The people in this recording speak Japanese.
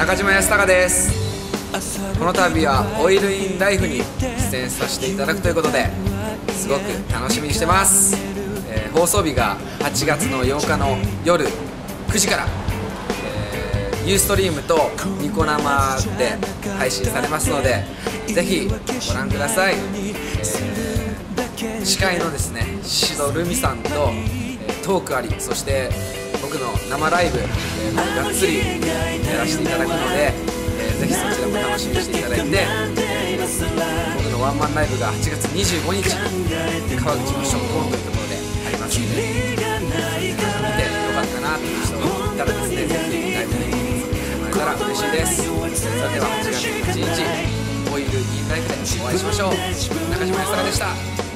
中島康隆です。この度はオイルインライフに出演させていただくということですごく楽しみにしてます、えー放送日が8月の8日の夜9時から、えーユーストリームとニコ生で配信されますのでぜひご覧ください、えー司会のですね宍戸留美さんと、えトークありそして僕の生ライブ、えーがっつりやらせていただくので、えーぜひそちらも楽しみにしていただいて、えー僕のワンマンライブが8月25日川口のショップオンというところでありますので見てよかったなという人がいたらですねぜひライブに来てもらえたら嬉しいです。それでは8月1日オイルインライフでお会いしましょう。中島康隆でした。